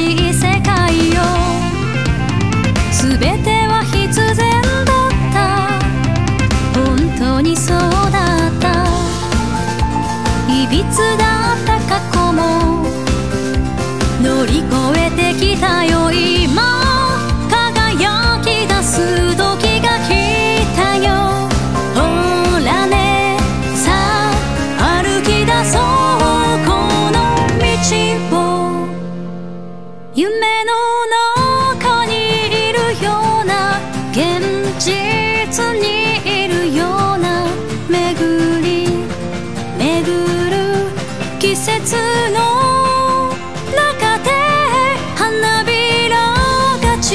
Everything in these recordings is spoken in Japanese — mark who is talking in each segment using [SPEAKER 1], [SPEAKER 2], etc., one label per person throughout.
[SPEAKER 1] 小さ夢の中にいるような現実にいるような巡り巡る季節の中で花びらが散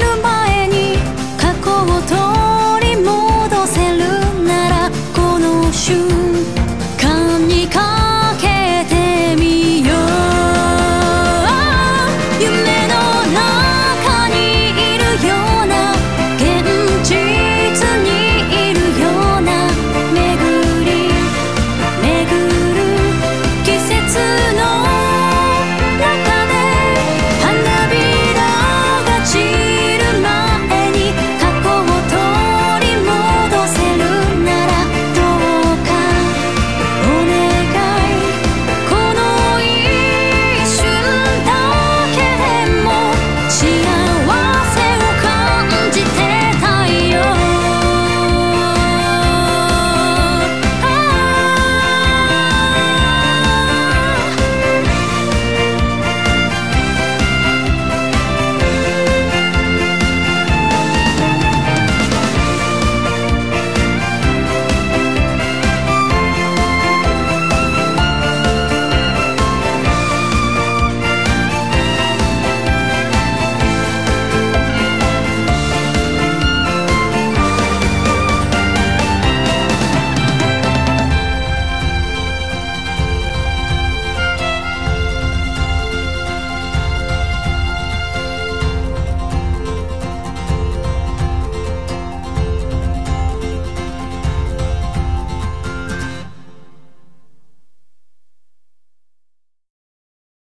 [SPEAKER 1] る前に過去を取り戻せるならこの瞬間